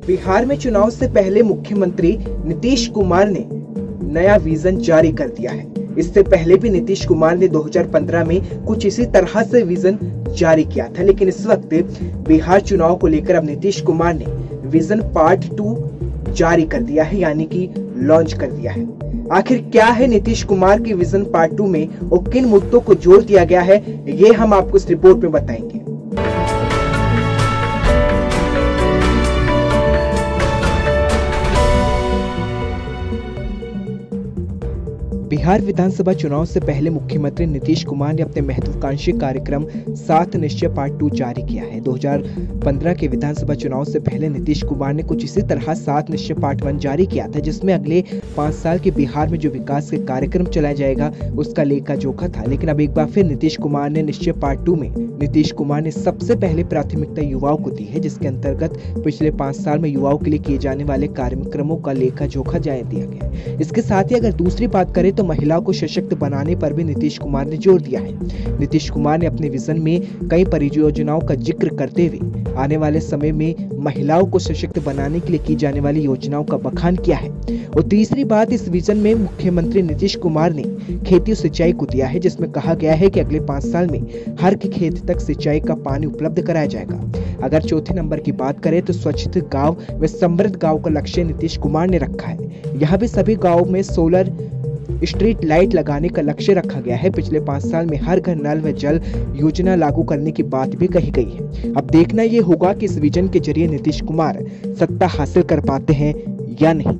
बिहार में चुनाव से पहले मुख्यमंत्री नीतीश कुमार ने नया विजन जारी कर दिया है। इससे पहले भी नीतीश कुमार ने 2015 में कुछ इसी तरह से विजन जारी किया था, लेकिन इस वक्त बिहार चुनाव को लेकर अब नीतीश कुमार ने विजन पार्ट टू जारी कर दिया है, यानी कि लॉन्च कर दिया है। आखिर क्या है नीतीश कुमार की विजन पार्ट टू में? और किन मुद्दों को जोड़ दिया गया है? ये हम आपको इस रिपोर्ट में बताएँगे। बिहार विधानसभा चुनाव से पहले मुख्यमंत्री नीतीश कुमार ने अपने महत्वाकांक्षी कार्यक्रम सात निश्चय पार्ट टू जारी किया है। 2015 के विधानसभा चुनाव से पहले नीतीश कुमार ने कुछ इसी तरह सात निश्चय पार्ट वन जारी किया था, जिसमें अगले पाँच साल के बिहार में जो विकास के कार्यक्रम चलाया जाएगा, उसका लेखा जोखा था। लेकिन अब एक बार फिर नीतीश कुमार ने निश्चय पार्ट टू में नीतीश कुमार ने सबसे पहले प्राथमिकता युवाओं को दी है, जिसके अंतर्गत पिछले पाँच साल में युवाओं के लिए किए जाने वाले कार्यक्रमों का लेखा जोखा जारी दिया गया इसके साथ ही अगर दूसरी बात करें तो महिलाओं को सशक्त बनाने पर भी नीतीश कुमार ने ज़ोर दिया है। नीतीश कुमार ने अपने विजन में कई परियोजनाओं का ज़िक्र करते हुए आने वाले समय में महिलाओं को सशक्त बनाने के लिए की जाने वाली योजनाओं का बखान किया है। और तीसरी बात, इस विजन में मुख्यमंत्री नीतीश कुमार ने खेती और सिंचाई को दिया है, जिसमें कहा गया है कि अगले पाँच साल में हर खेत तक सिंचाई का पानी उपलब्ध कराया जाएगा। अगर चौथे नंबर की बात करें तो स्वच्छ गाँव व समृद्ध गाँव का लक्ष्य नीतीश कुमार ने रखा है। यहाँ भी सभी गाँव में सोलर स्ट्रीट लाइट लगाने का लक्ष्य रखा गया है। पिछले पाँच साल में हर घर नल व जल योजना लागू करने की बात भी कही गई है। अब देखना ये होगा कि इस विजन के ज़रिए नीतीश कुमार सत्ता हासिल कर पाते हैं या नहीं।